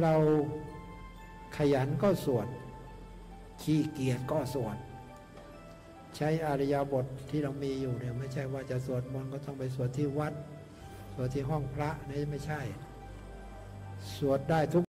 เราขยันก็สวด ขี้เกียจก็สวด ใช้อริยบทที่เรามีอยู่เนี่ยไม่ใช่ว่าจะสวดมนต์ก็ต้องไปสวดที่วัด สวดที่ห้องพระนี่ไม่ใช่ สวดได้ทุก